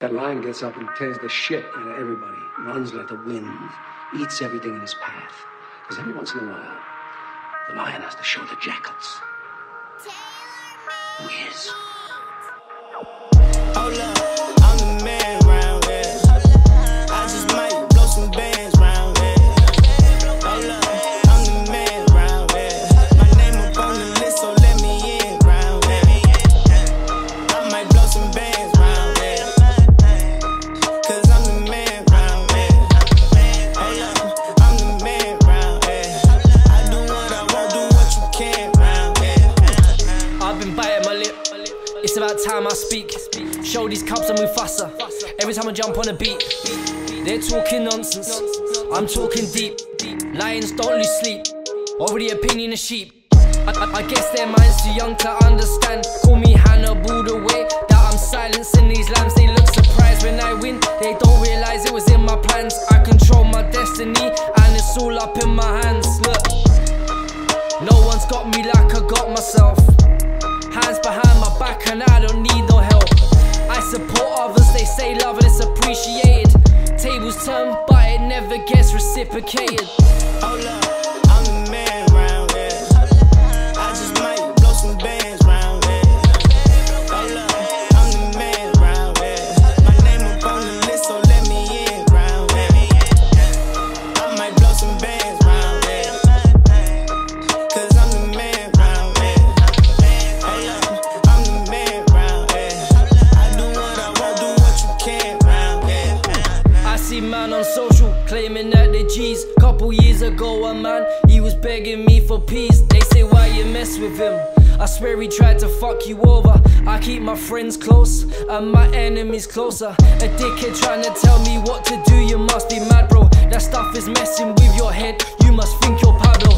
That lion gets up and tears the shit out of everybody, runs like the wind, eats everything in his path. Because every once in a while, the lion has to show the jackals who he is. Hold up, It's about time I speak. Show these cups and Mufasa. Every time I jump on a beat, they're talking nonsense. I'm talking deep. Lions don't lose sleep. Over the opinion of sheep. I, I- I guess their minds too young to understand. Call me Hannibal the way that I'm silencing these lambs. They look surprised when I win. They don't realize it was in my plans. I control my destiny, and it's all up in my hands. Look. No one's got me like I got myself. Support others, they say love and it's appreciated. Tables turn, but it never gets reciprocated. Hold up, Couple years ago, a man he was begging me for peace. They say why you mess with him. I swear he tried to fuck you over. I keep my friends close and my enemies closer. A dickhead trying to tell me what to do. You must be mad, bro. That stuff is messing with your head. You must think you're Pablo.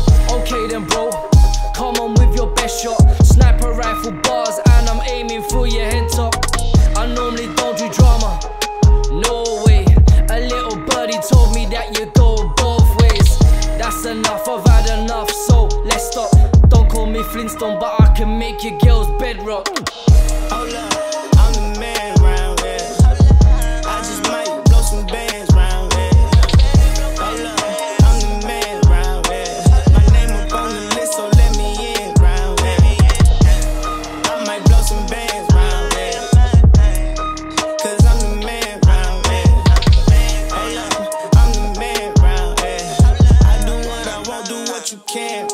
Flintstone, but I can make your girl's bedrock. Hold up, I'm the man round here. I just might blow some bands round here. I'm the man round here. My name up on the list, so let me in round here. I might blow some bands round I'm the man round here. I'm the man round here. I do what I want, do what you can